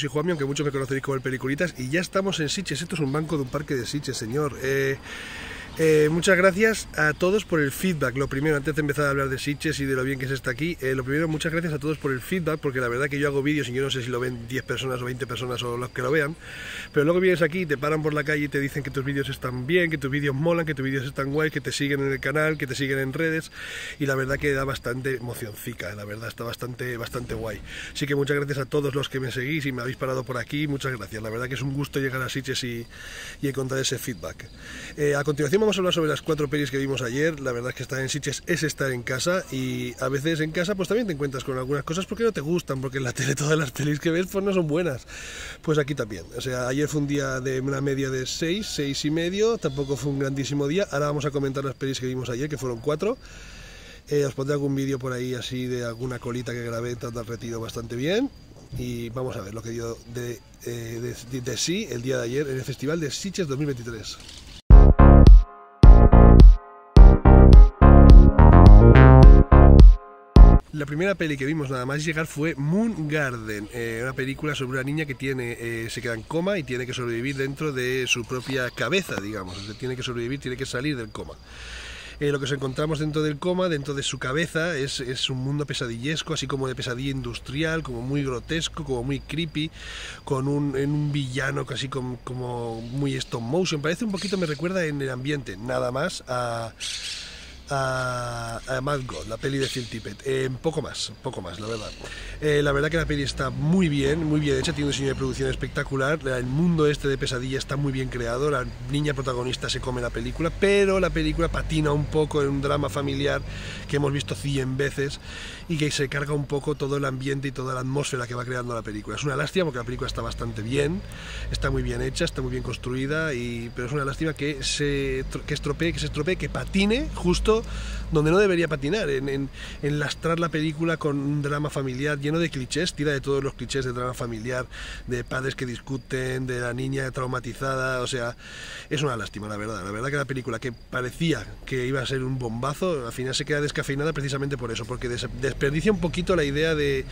Soy Juanmi, aunque muchos me conoceréis como el Peliculitas, y ya estamos en Siches. Esto es un banco de un parque de Siches, señor. Eh, eh, muchas gracias a todos por el feedback. Lo primero, antes de empezar a hablar de Sitches y de lo bien que se está aquí, eh, lo primero, muchas gracias a todos por el feedback, porque la verdad que yo hago vídeos y yo no sé si lo ven 10 personas o 20 personas o los que lo vean, pero luego vienes aquí, te paran por la calle y te dicen que tus vídeos están bien, que tus vídeos molan, que tus vídeos están guay, que te siguen en el canal, que te siguen en redes, y la verdad que da bastante emocioncica, la verdad está bastante, bastante guay. Así que muchas gracias a todos los que me seguís y me habéis parado por aquí, muchas gracias. La verdad que es un gusto llegar a Sitches y, y encontrar ese feedback. Eh, a continuación vamos a hablar sobre las cuatro pelis que vimos ayer, la verdad es que estar en Sitges es estar en casa y a veces en casa pues también te encuentras con algunas cosas porque no te gustan, porque en la tele todas las pelis que ves pues no son buenas. Pues aquí también, o sea, ayer fue un día de una media de 6, 6 y medio, tampoco fue un grandísimo día, ahora vamos a comentar las pelis que vimos ayer, que fueron cuatro. Eh, os pondré algún vídeo por ahí así de alguna colita que grabé, tanto retiro bastante bien. Y vamos a ver lo que dio de, eh, de, de, sí el día de ayer en el Festival de Sitges 2023. La primera peli que vimos nada más llegar fue Moon Garden, eh, una película sobre una niña que tiene, eh, se queda en coma y tiene que sobrevivir dentro de su propia cabeza, digamos, tiene que sobrevivir, tiene que salir del coma. Eh, lo que nos encontramos dentro del coma, dentro de su cabeza, es, es, un mundo pesadillesco, así como de pesadilla industrial, como muy grotesco, como muy creepy, con un, en un villano casi como, como muy stop motion. Parece un poquito, me recuerda en el ambiente, nada más a a, a Mad God, la peli de Phil Tippett. Eh, poco más, poco más, la verdad. Eh, la verdad que la peli está muy bien, muy bien hecha, tiene un diseño de producción espectacular. El mundo este de pesadilla está muy bien creado. La niña protagonista se come la película, pero la película patina un poco en un drama familiar que hemos visto 100 veces y que se carga un poco todo el ambiente y toda la atmósfera que va creando la película. Es una lástima porque la película está bastante bien, está muy bien hecha, está muy bien construida, y, pero es una lástima que se que estropee, que se estropee, que patine justo donde no debería patinar, en, en, lastrar la película con un drama familiar lleno de clichés, tira de todos los clichés de drama familiar, de padres que discuten, de la niña traumatizada, o sea, es una lástima, la verdad. La verdad que la película que parecía que iba a ser un bombazo, al final se queda descafeinada precisamente por eso, porque des desperdicia un poquito la idea de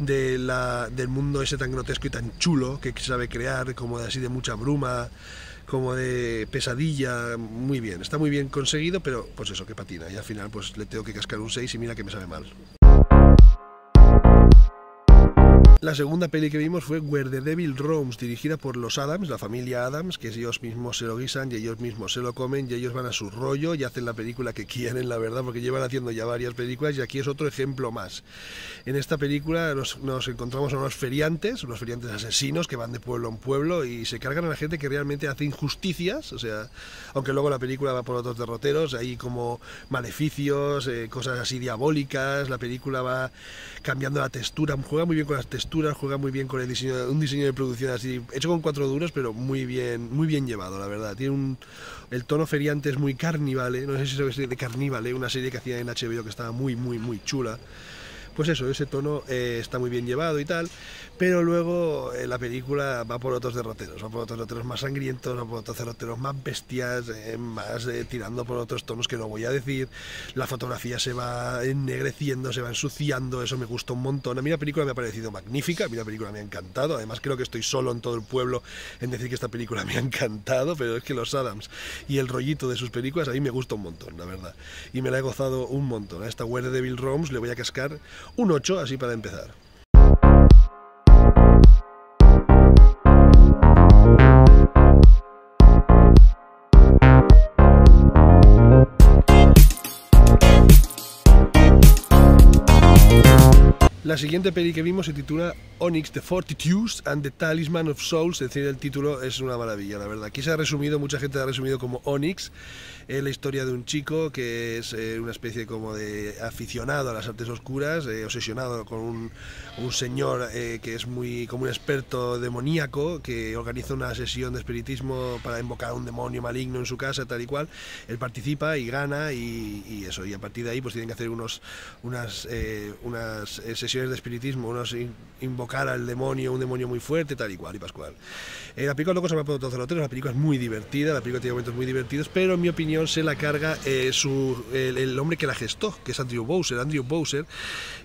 de la, del mundo ese tan grotesco y tan chulo que sabe crear, como de así de mucha bruma, como de pesadilla, muy bien, está muy bien conseguido, pero pues eso, que patina, y al final pues le tengo que cascar un 6 y mira que me sabe mal. La segunda peli que vimos fue Where the Devil Roams, dirigida por los Adams, la familia Adams, que ellos mismos se lo guisan y ellos mismos se lo comen y ellos van a su rollo y hacen la película que quieren, la verdad, porque llevan haciendo ya varias películas y aquí es otro ejemplo más. En esta película nos, nos encontramos a unos feriantes, unos feriantes asesinos que van de pueblo en pueblo y se cargan a la gente que realmente hace injusticias, o sea, aunque luego la película va por otros derroteros, hay como maleficios, eh, cosas así diabólicas, la película va cambiando la textura, juega muy bien con las texturas juega muy bien con el diseño, un diseño de producción así, hecho con cuatro duros, pero muy bien, muy bien llevado, la verdad. Tiene un, el tono feriante es muy carnivale, no sé si es de carnivale, una serie que hacía en HBO que estaba muy, muy, muy chula pues eso, ese tono eh, está muy bien llevado y tal, pero luego eh, la película va por otros derroteros, va por otros derroteros más sangrientos, va por otros derroteros más bestias, eh, más eh, tirando por otros tonos que no voy a decir, la fotografía se va ennegreciendo, se va ensuciando, eso me gustó un montón, a mí la película me ha parecido magnífica, a mí la película me ha encantado, además creo que estoy solo en todo el pueblo en decir que esta película me ha encantado, pero es que los Adams y el rollito de sus películas a mí me gusta un montón, la verdad, y me la he gozado un montón, a esta Where Devil Roams le voy a cascar un 8 así para empezar. La siguiente peli que vimos se titula Onyx, The Fortitudes and the Talisman of Souls, es decir, el título es una maravilla, la verdad. Aquí se ha resumido, mucha gente ha resumido como Onyx, es la historia de un chico que es eh, una especie como de aficionado a las artes oscuras, eh, obsesionado con un, un señor eh, que es muy como un experto demoníaco, que organiza una sesión de espiritismo para invocar a un demonio maligno en su casa, tal y cual. Él participa y gana y, y eso, y a partir de ahí pues tienen que hacer unos, unas, unas sesiones sesiones de espiritismo, uno invocar al demonio, un demonio muy fuerte, tal y cual y pascual. Eh, la película Locos se me ha los la película es muy divertida, la película tiene momentos muy divertidos, pero en mi opinión se la carga eh, su, el, hombre que la gestó, que es Andrew Bowser. Andrew Bowser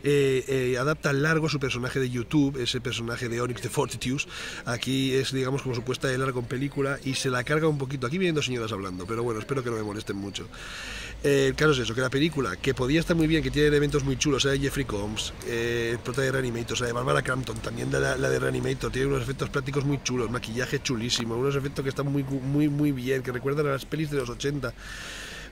eh, adapta largo su personaje de YouTube, ese personaje de Onyx de Fortitude. Aquí es, digamos, como supuesta de largo en película y se la carga un poquito. Aquí vienen dos señoras hablando, pero bueno, espero que no me molesten mucho. el caso es eso, que la película, que podía estar muy bien, que tiene elementos muy chulos, sea Jeffrey Combs, prota de Reanimator, o sea, de Barbara Crampton, también de la, la de Reanimator, tiene unos efectos prácticos muy chulos, maquillaje chulísimo, unos efectos que están muy, muy, muy bien, que recuerdan a las pelis de los 80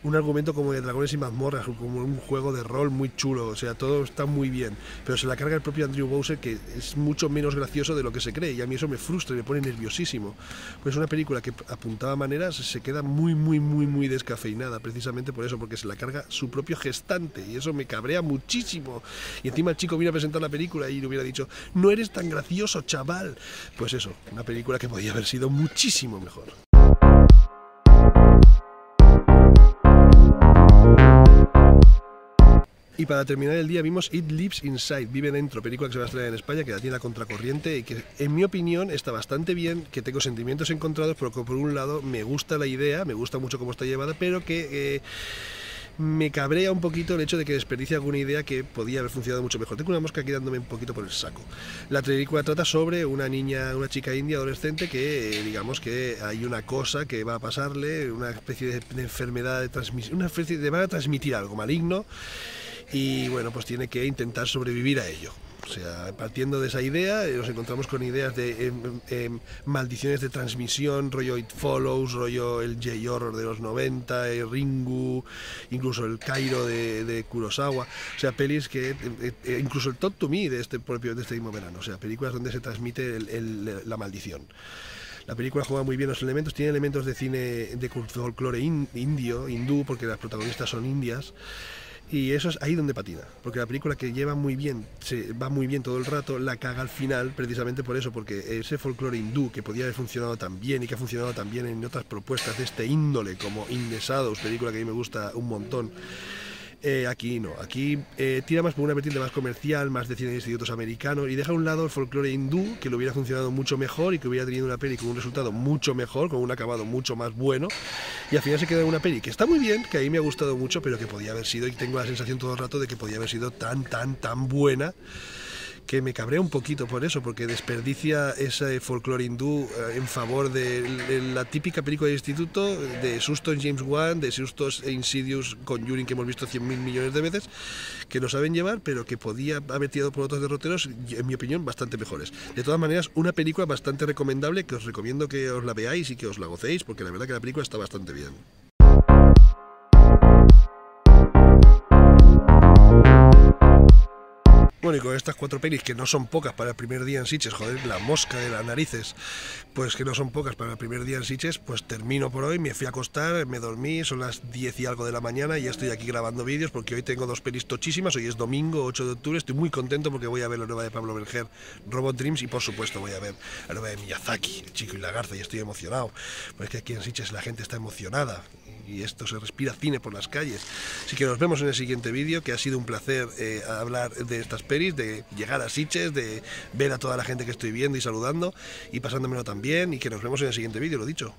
un argumento como de dragones y mazmorras, como un juego de rol muy chulo, o sea, todo está muy bien, pero se la carga el propio Andrew Bowser que es mucho menos gracioso de lo que se cree y a mí eso me frustra y me pone nerviosísimo. Pues una película que apuntaba maneras se queda muy, muy, muy, muy descafeinada, precisamente por eso, porque se la carga su propio gestante y eso me cabrea muchísimo. Y encima el chico viene a presentar la película y le hubiera dicho, no eres tan gracioso, chaval. Pues eso, una película que podía haber sido muchísimo mejor. Y para terminar el día vimos It Lives Inside, Vive Dentro, película que se va a estrenar en España, que la tiene a contracorriente y que en mi opinión está bastante bien, que tengo sentimientos encontrados, porque por un lado me gusta la idea, me gusta mucho cómo está llevada, pero que... Eh, me cabrea un poquito el hecho de que desperdicie alguna idea que podía haber funcionado mucho mejor. Tengo una mosca aquí dándome un poquito por el saco. La película trata sobre una niña, una chica india adolescente que, eh, digamos que hay una cosa que va a pasarle, una especie de, enfermedad de transmisión, una especie de, van a transmitir algo maligno y bueno, pues tiene que intentar sobrevivir a ello. O sea, partiendo de esa idea, eh, nos encontramos con ideas de em, em, maldiciones de transmisión, rollo It Follows, rollo el J-Horror de los 90, el Ringu, incluso el Cairo de, Kurosawa. O sea, pelis que, eh, eh, incluso el Top to Me de este propio de este mismo verano. O sea, películas donde se transmite la maldición. La película juega muy bien los elementos, tiene elementos de cine de folclore indio, hindú, porque las protagonistas son indias. Y eso es ahí donde patina, porque la película que lleva muy bien, se va muy bien todo el rato, la caga al final precisamente por eso, porque ese folclore hindú que podía haber funcionado tan bien y que ha funcionado tan bien en otras propuestas de este índole como Indesados, película que a mí me gusta un montón, eh, aquí no, aquí eh, tira más por una vertiente más comercial, más de cine de institutos americanos y deja a un lado el folclore hindú, que lo hubiera funcionado mucho mejor y que hubiera tenido una peli con un resultado mucho mejor, con un acabado mucho más bueno. Y al final se queda en una peli que está muy bien, que a mí me ha gustado mucho, pero que podía haber sido, y tengo la sensación todo el rato de que podía haber sido tan, tan, tan buena que me cabrea un poquito por eso, porque desperdicia ese folclore hindú eh, en favor de, la típica película de instituto, de sustos James Wan, de sustos e Insidious Conjuring que hemos visto 100.000 millones de veces, que no saben llevar, pero que podía haber tirado por otros derroteros, en mi opinión, bastante mejores. De todas maneras, una película bastante recomendable que os recomiendo que os la veáis y que os la gocéis, porque la verdad que la película está bastante bien. Bueno, y con estas cuatro pelis, que no son pocas para el primer día en Siches, joder, la mosca de las narices, pues que no son pocas para el primer día en Siches, pues termino por hoy, me fui a acostar, me dormí, son las 10 y algo de la mañana y ya estoy aquí grabando vídeos porque hoy tengo dos pelis tochísimas, hoy es domingo 8 de octubre, estoy muy contento porque voy a ver la nueva de Pablo Berger, Robot Dreams, y por supuesto voy a ver la nueva de Miyazaki, El Chico y la Garza, y estoy emocionado, porque es que aquí en Siches la gente está emocionada, y esto se respira cine por las calles. Así que nos vemos en el siguiente vídeo, que ha sido un placer eh, hablar de estas pelis, de llegar a Siches, de ver a toda la gente que estoy viendo y saludando y pasándomelo también y que nos vemos en el siguiente vídeo, lo dicho.